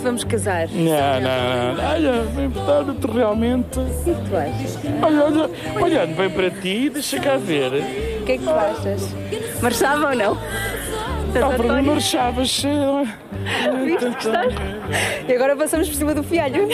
que vamos casar. Não, não, não. Olha, bem portanto, realmente. O que é que tu achas? Olha, olha, olhando bem para ti, deixa cá ver. O que é que tu achas? Marchava ou não? Ah, para mim António? marchavas. Viste? Gostaste? E agora passamos por cima do fialho.